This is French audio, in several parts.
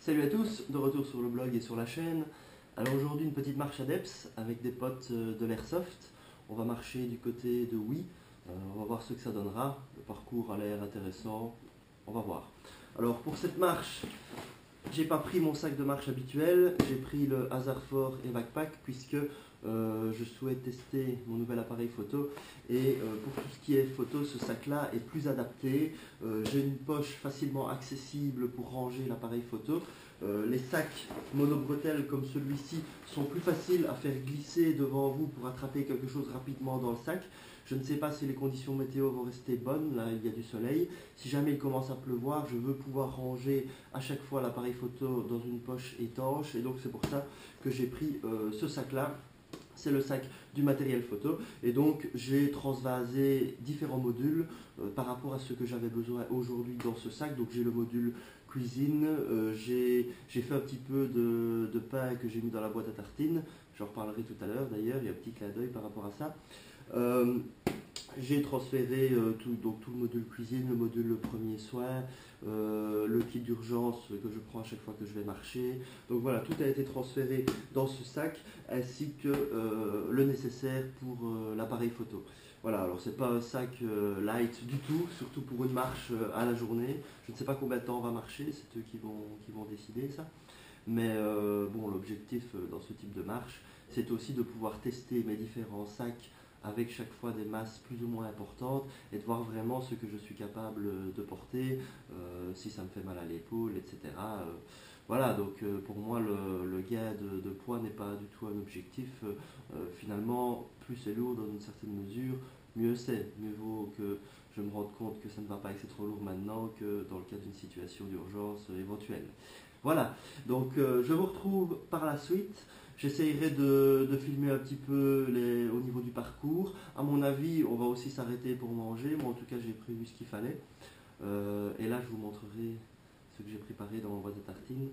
Salut à tous, de retour sur le blog et sur la chaîne. Alors aujourd'hui une petite marche à Deps avec des potes euh, de l'Airsoft. On va marcher du côté de Oui, Euh, on va voir ce que ça donnera. Le parcours a l'air intéressant, on va voir. Alors pour cette marche, j'ai pas pris mon sac de marche habituel, j'ai pris le Hazard Fort et Backpack puisque euh, je souhaite tester mon nouvel appareil photo et euh, pour tout ce qui est photo, ce sac-là est plus adapté. Euh, j'ai une poche facilement accessible pour ranger l'appareil photo. Euh, les sacs monobretelles comme celui-ci sont plus faciles à faire glisser devant vous pour attraper quelque chose rapidement dans le sac. Je ne sais pas si les conditions météo vont rester bonnes, là il y a du soleil. Si jamais il commence à pleuvoir, je veux pouvoir ranger à chaque fois l'appareil photo dans une poche étanche et donc c'est pour ça que j'ai pris euh, ce sac-là. C'est le sac du matériel photo et donc j'ai transvasé différents modules euh, par rapport à ce que j'avais besoin aujourd'hui dans ce sac. Donc j'ai le module cuisine, euh, j'ai fait un petit peu de, de pain que j'ai mis dans la boîte à tartines. J'en reparlerai tout à l'heure d'ailleurs, il y a un petit clin d'œil par rapport à ça. J'ai transféré euh, tout, donc tout le module cuisine, le module premier soin, euh, le kit d'urgence que je prends à chaque fois que je vais marcher. Donc voilà, tout a été transféré dans ce sac ainsi que euh, le nécessaire pour l'appareil photo. Voilà, alors c'est pas un sac light du tout, surtout pour une marche à la journée. Je ne sais pas combien de temps on va marcher, c'est eux qui vont, qui vont décider ça. Mais bon, l'objectif dans ce type de marche, c'est aussi de pouvoir tester mes différents sacs avec chaque fois des masses plus ou moins importantes et de voir vraiment ce que je suis capable de porter, euh, si ça me fait mal à l'épaule, etc. Euh, voilà, donc euh, pour moi le, gain de, poids n'est pas du tout un objectif. Euh, euh, finalement, plus c'est lourd dans une certaine mesure, mieux c'est. Mieux vaut que je me rende compte que ça ne va pas c'est trop lourd maintenant que dans le cas d'une situation d'urgence euh, éventuelle. Voilà, donc euh, je vous retrouve par la suite. J'essayerai de, de filmer un petit peu les, au niveau du parcours. À mon avis, on va aussi s'arrêter pour manger. Moi, en tout cas, j'ai prévu ce qu'il fallait. Euh, et là, je vous montrerai ce que j'ai préparé dans mon boîte de tartines.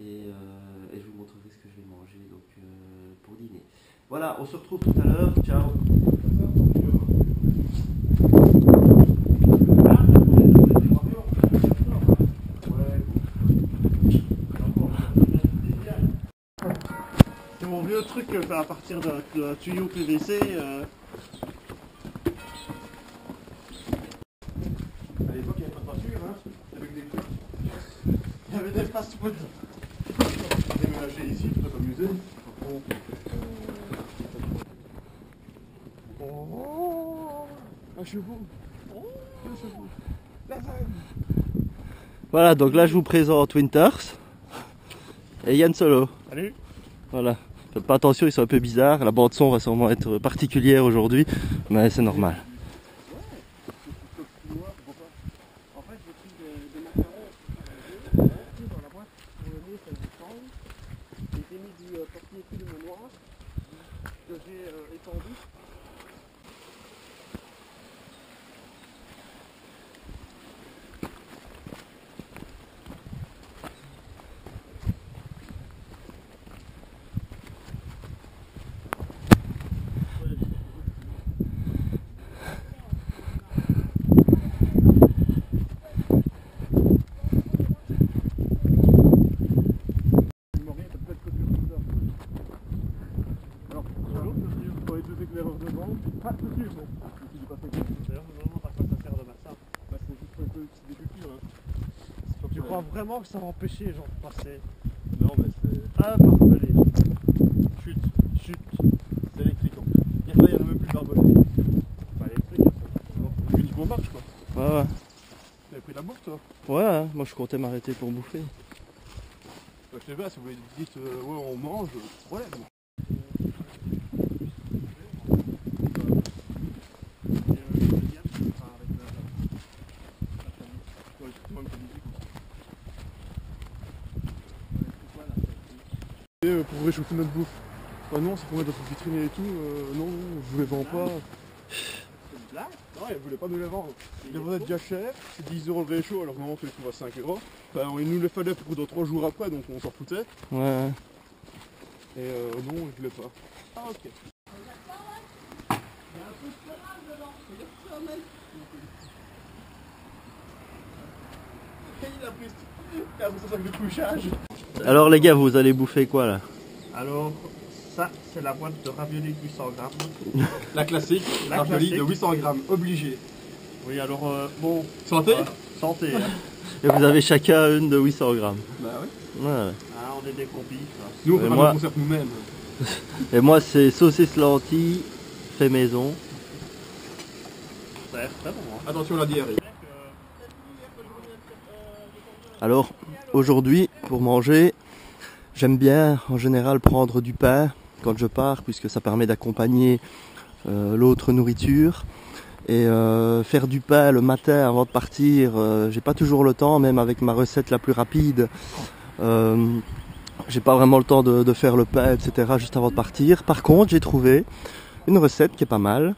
Et, euh, et je vous montrerai ce que je vais manger donc, euh, pour dîner. Voilà, on se retrouve tout à l'heure. Ciao à partir d'un tuyau PVC. euh. À l'époque, il n'y avait pas de voiture, hein, avec des. Il y avait des déménagé ici, je peux m'amuser. Oh, un chevaux. Oh, un chevaux. Lasagne. Voilà, donc là, je vous présente Winters et Yann Solo. Salut. Voilà. Faites attention, ils sont un peu bizarres. La bande son va sûrement être particulière aujourd'hui, mais c'est normal. En fait, j'ai pris des, des macarons euh, deux, dans la boîte pour le nez, ça se change. J'ai mis du euh, papier film noir que j'ai euh, étendu. Il m'aurait peut être que du comme ça. Alors, sur l'autre mesure, pour les deux éclaireurs devant, de pas. D'ailleurs, quoi de ça Bah, c'est juste. Hein. Tu pour- crois vraiment que ça va empêcher les gens de passer Non, mais c'est. Ah, barbelé. Chute, chute. C'est électrique en fait. Il y a, même plus de barbelé. Pas électrique, ça. Uniquement marche quoi. Ouais, ouais. T'avais pris la bouffe toi Ouais, hein, moi je comptais m'arrêter pour bouffer. Bah, Je sais pas, si vous dites euh, ouais, on mange, euh, ouais. bon. Et, euh, le deuxième, enfin, avec la- la famille. Ouais, c'est même pas musique. C'est quoi, là, Et, euh, pour réchauffer notre bouffe. Ah non, c'est pour mettre dans une vitrine et tout. euh, non, je vous les vends pas. C'est une blague Non, ils voulaient pas nous les vendre. Ils les vendaient déjà cher, c'est 10 euros le réchaud, alors normalement tu les trouves à 5 euros. Enfin, il nous les fallait pour dans 3 jours après, donc on s'en foutait. Ouais, ouais. Et euh, non, ils voulaient pas. Ah ok. Il a pris, il a pris son sac de couchage. Alors les gars, vous allez bouffer quoi là? Alors, ça, c'est la boîte de raviolis 800 grammes. La classique, La classique. de 800 grammes, obligé. Oui, alors, euh, bon, Santé? Euh, santé. hein. Et vous avez chacun une de 800 grammes. Bah oui. Ouais. Ah, on est des compis. ça. Nous, on moi- nos conserves nous-mêmes. Et moi, c'est saucisse lentilles, fait maison. Ça a l'air très bon. hein. Attention la diarrhée. Alors, aujourd'hui, pour manger, j'aime bien en général prendre du pain quand je pars, puisque ça permet d'accompagner euh, l'autre nourriture. Et euh, faire du pain le matin avant de partir, euh, j'ai pas toujours le temps, même avec ma recette la plus rapide. J'ai pas vraiment le temps de faire le pain, etc. juste avant de partir. Par contre, j'ai trouvé une recette qui est pas mal,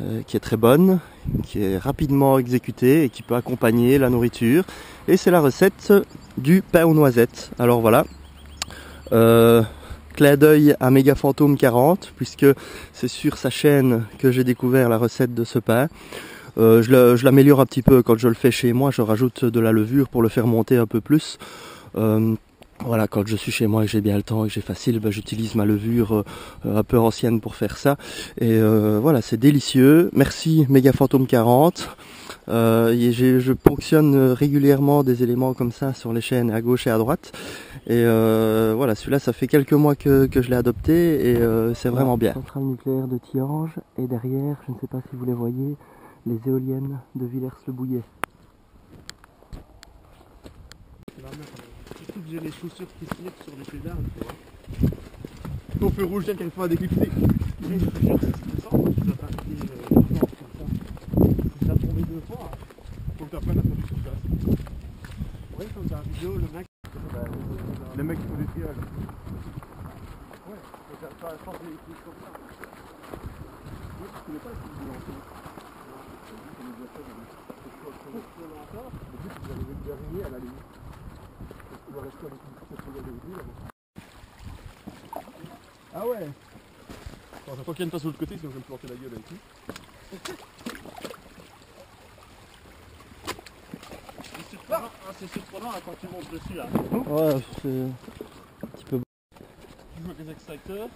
euh, qui est très bonne, qui est rapidement exécutée et qui peut accompagner la nourriture. Et c'est la recette du pain aux noisettes. Alors voilà. Euh, clin d'œil à Méga Fantôme 40, puisque c'est sur sa chaîne que j'ai découvert la recette de ce pain. Euh, je l'améliore un petit peu quand je le fais chez moi, je rajoute de la levure pour le faire monter un peu plus. Euh, voilà, quand je suis chez moi et que j'ai bien le temps et que j'ai facile, ben, j'utilise ma levure euh, un peu ancienne pour faire ça. Et euh, voilà, c'est délicieux. Merci Méga Fantôme 40. Euh, et je ponctionne régulièrement des éléments comme ça sur les chaînes à gauche et à droite. Et euh, voilà, celui-là, ça fait quelques mois que, que je l'ai adopté et euh, c'est vraiment bien. Centrale nucléaire de Tiange et derrière, je ne sais pas si vous les voyez, les éoliennes de Villers-le-Bouillet. Surtout que j'ai les chaussures qui slippent sur les pédales, tu vois. Ton feu rouge, quelquefois. Mais je te jure, c'est ça, je dois euh, comme ça. Tombé deux fois. hein. Faut que tu apprennes à faire du surface. Ouais, comme dans la vidéo, le mec. Qui font des. Ouais, ça, ça, je les comme connais pas les trucs de l'ensemble. Ah ouais Attends, j'attends qu'il une passe de l'autre côté, sinon je vais me planter la gueule avec lui. C'est surprenant, hein, c'est surprenant hein, quand tu montes dessus là. Ouais, c'est un petit peu Tu joues avec les extracteurs.